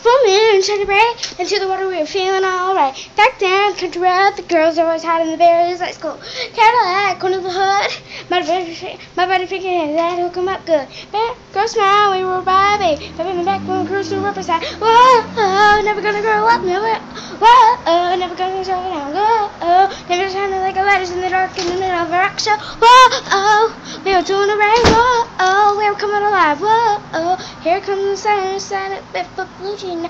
full moon shining bright into the water. We were feeling alright. Back down country road, the girls are always hiding in the berries like school. Cadillac, going to the hood. My body, my body thinking that'll come up good. Man, girl smile, we were vibing. Baby, my back when we cruise through Riverside. Whoa, oh, never gonna grow up, never. Whoa, oh, never gonna slow down. Whoa, oh, never shining like a lighters in the dark in the middle of a rock show. Whoa, oh, we were doing the rain. Whoa, oh, coming alive. Whoa, oh, here comes the sun, sun, blue jean.